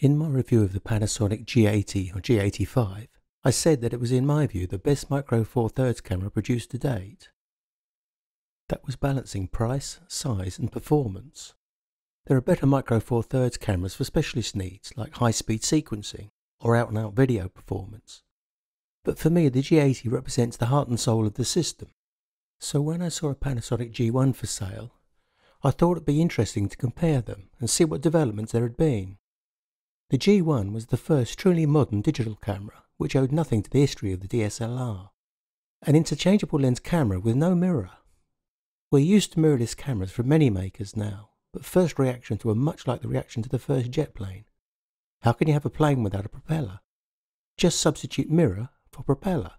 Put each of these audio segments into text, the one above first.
In my review of the Panasonic G80 or G85, I said that it was in my view the best Micro Four Thirds camera produced to date. That was balancing price, size and performance. There are better Micro Four Thirds cameras for specialist needs like high-speed sequencing or out-and-out video performance. But for me the G80 represents the heart and soul of the system. So when I saw a Panasonic G1 for sale, I thought it'd be interesting to compare them and see what developments there had been. The G1 was the first truly modern digital camera, which owed nothing to the history of the DSLR. An interchangeable lens camera with no mirror. We're used to mirrorless cameras from many makers now, but first reactions were much like the reaction to the first jet plane. How can you have a plane without a propeller? Just substitute mirror for propeller.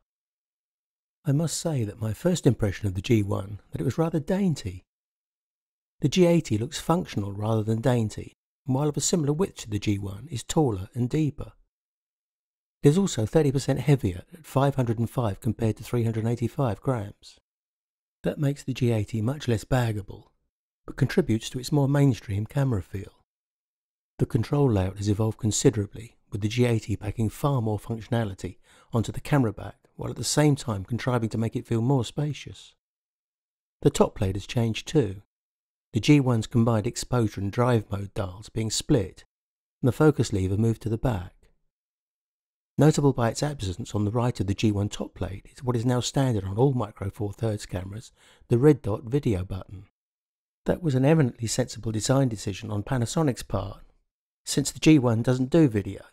I must say that my first impression of the G1 that it was rather dainty. The G80 looks functional rather than dainty, while of a similar width to the G1 is taller and deeper. It is also 30% heavier at 505 compared to 385 grams. That makes the G80 much less baggable, but contributes to its more mainstream camera feel. The control layout has evolved considerably, with the G80 packing far more functionality onto the camera back while at the same time contriving to make it feel more spacious. The top plate has changed too, the G1's combined exposure and drive mode dials being split, and the focus lever moved to the back. Notable by its absence on the right of the G1 top plate is what is now standard on all Micro Four Thirds cameras, the red dot video button. That was an eminently sensible design decision on Panasonic's part, since the G1 doesn't do video.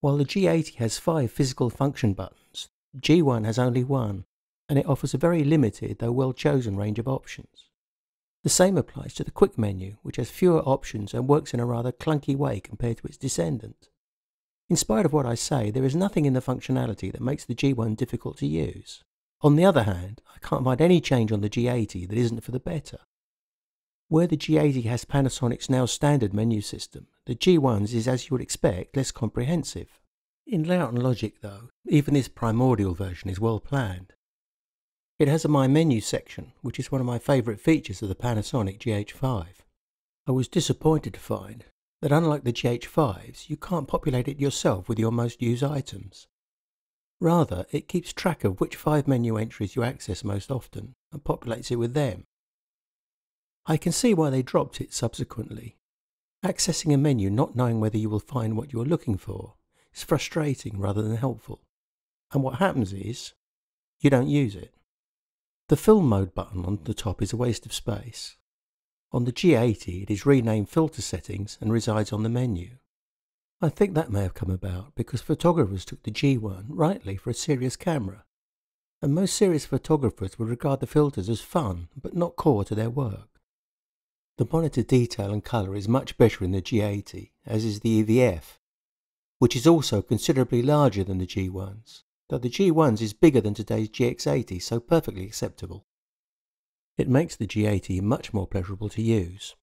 While the G80 has five physical function buttons, G1 has only one, and it offers a very limited though well chosen range of options. The same applies to the quick menu, which has fewer options and works in a rather clunky way compared to its descendant. In spite of what I say, there is nothing in the functionality that makes the G1 difficult to use. On the other hand, I can't find any change on the G80 that isn't for the better. Where the G80 has Panasonic's now standard menu system, the G1's is as you would expect less comprehensive. In layout and logic though, even this primordial version is well planned. It has a My Menu section, which is one of my favourite features of the Panasonic GH5. I was disappointed to find that unlike the GH5s, you can't populate it yourself with your most used items. Rather, it keeps track of which five menu entries you access most often and populates it with them. I can see why they dropped it subsequently. Accessing a menu not knowing whether you will find what you are looking for is frustrating rather than helpful. And what happens is, you don't use it. The film mode button on the top is a waste of space. On the G80 it is renamed filter settings and resides on the menu. I think that may have come about because photographers took the G1 rightly for a serious camera, and most serious photographers would regard the filters as fun but not core to their work. The monitor detail and colour is much better in the G80, as is the EVF, which is also considerably larger than the G1's though the G1's is bigger than today's GX80, so perfectly acceptable. It makes the G80 much more pleasurable to use.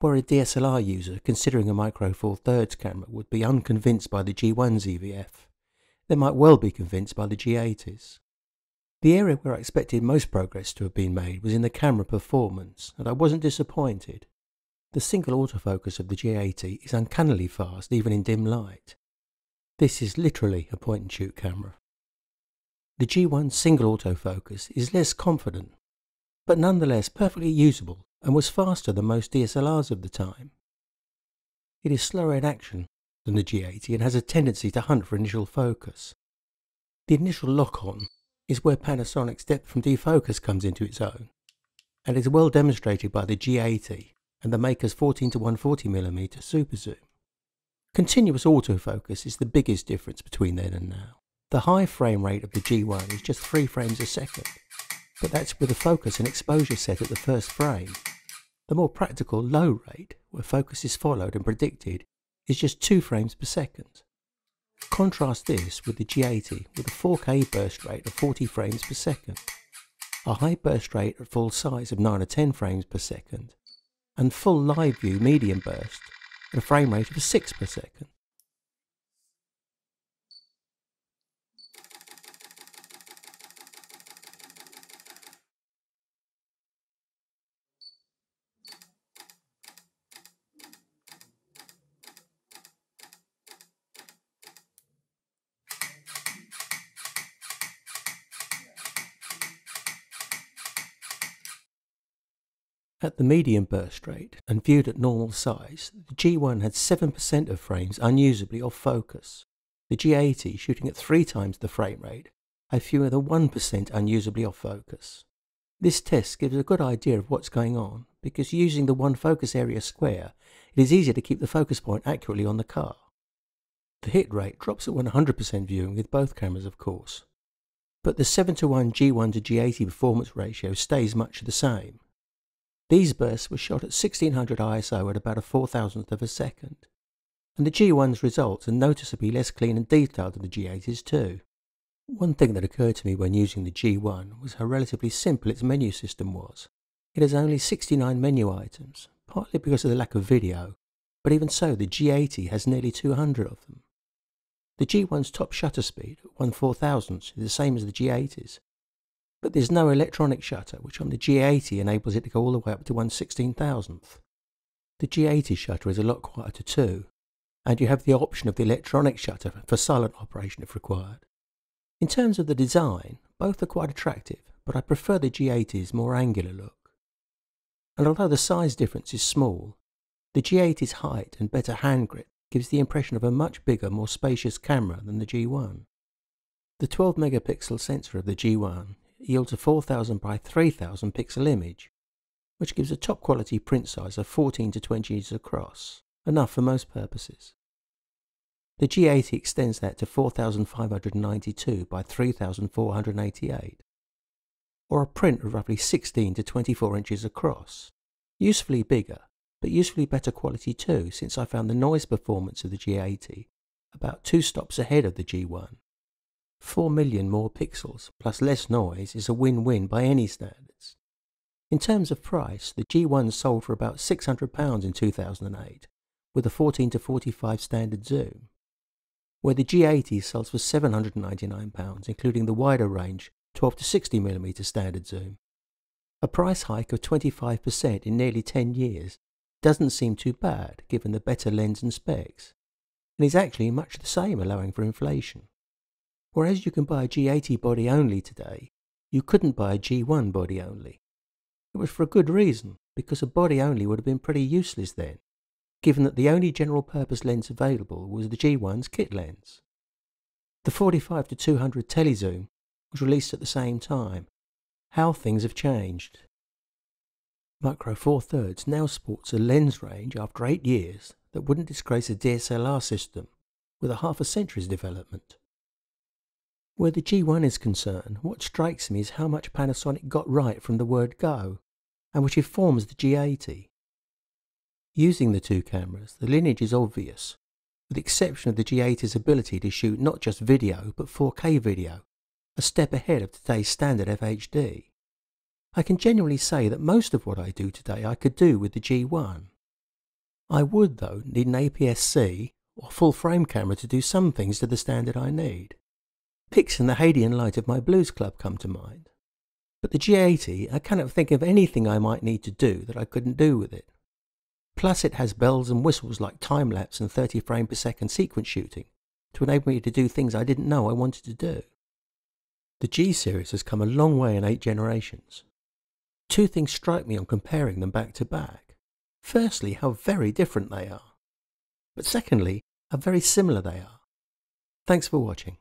Where a DSLR user considering a Micro Four Thirds camera would be unconvinced by the G1's EVF, they might well be convinced by the G80's. The area where I expected most progress to have been made was in the camera performance, and I wasn't disappointed. The single autofocus of the G80 is uncannily fast even in dim light. This is literally a point and shoot camera. The G1 single autofocus is less confident, but nonetheless perfectly usable and was faster than most DSLRs of the time. It is slower in action than the G80 and has a tendency to hunt for initial focus. The initial lock-on is where Panasonic's depth from defocus comes into its own, and is well demonstrated by the G80 and the maker's 14 to 140mm super zoom. Continuous autofocus is the biggest difference between then and now. The high frame rate of the G1 is just 3 frames a second, but that's with a focus and exposure set at the first frame. The more practical low rate, where focus is followed and predicted, is just 2 frames per second. Contrast this with the G80 with a 4K burst rate of 40 frames per second, a high burst rate at full size of 9 or 10 frames per second, and full live view medium burst at a frame rate of 6 per second. At the medium burst rate and viewed at normal size, the G1 had 7% of frames unusably off focus. The G80, shooting at three times the frame rate, had fewer than 1% unusably off focus. This test gives a good idea of what's going on because using the one focus area square, it is easier to keep the focus point accurately on the car. The hit rate drops at 100% viewing with both cameras of course, but the 7 to 1 G1 to G80 performance ratio stays much the same. These bursts were shot at 1600 ISO at about a 4000th of a second, and the G1's results are noticeably less clean and detailed than the G80's too. One thing that occurred to me when using the G1 was how relatively simple its menu system was. It has only 69 menu items, partly because of the lack of video, but even so the G80 has nearly 200 of them. The G1's top shutter speed, at 1 4000th, is the same as the G80's, but there's no electronic shutter, which on the G80 enables it to go all the way up to 1 16,000th. The G80 shutter is a lot quieter too, and you have the option of the electronic shutter for silent operation if required. In terms of the design, both are quite attractive, but I prefer the G80's more angular look. And although the size difference is small, the G80's height and better hand grip gives the impression of a much bigger, more spacious camera than the G1. The 12 megapixel sensor of the G1 yields a 4000 by 3000 pixel image, which gives a top quality print size of 14 to 20 inches across, enough for most purposes. The G80 extends that to 4592 by 3488, or a print of roughly 16 to 24 inches across, usefully bigger, but usefully better quality too, since I found the noise performance of the G80 about two stops ahead of the G1. 4 million more pixels plus less noise is a win-win by any standards. In terms of price, the G1 sold for about £600 in 2008 with a 14 to 45 standard zoom, where the G80 sells for £799, including the wider range 12 to 60mm standard zoom. A price hike of 25% in nearly 10 years doesn't seem too bad given the better lens and specs, and is actually much the same allowing for inflation. Whereas you can buy a G80 body only today, you couldn't buy a G1 body only. It was for a good reason, because a body only would have been pretty useless then, given that the only general purpose lens available was the G1's kit lens. The 45 to 200 telezoom was released at the same time. How things have changed. Micro Four Thirds now sports a lens range after eight years that wouldn't disgrace a DSLR system with a half a century's development. Where the G1 is concerned, what strikes me is how much Panasonic got right from the word go, and which informs the G80. Using the two cameras, the lineage is obvious, with the exception of the G80's ability to shoot not just video, but 4K video, a step ahead of today's standard FHD. I can genuinely say that most of what I do today I could do with the G1. I would, though, need an APS-C or full frame camera to do some things to the standard I need. Pics in the Hadean light of my blues club come to mind. But the G80, I cannot think of anything I might need to do that I couldn't do with it. Plus it has bells and whistles like time-lapse and 30 frame per second sequence shooting to enable me to do things I didn't know I wanted to do. The G series has come a long way in eight generations. Two things strike me on comparing them back to back. Firstly, how very different they are. But secondly, how very similar they are. Thanks for watching.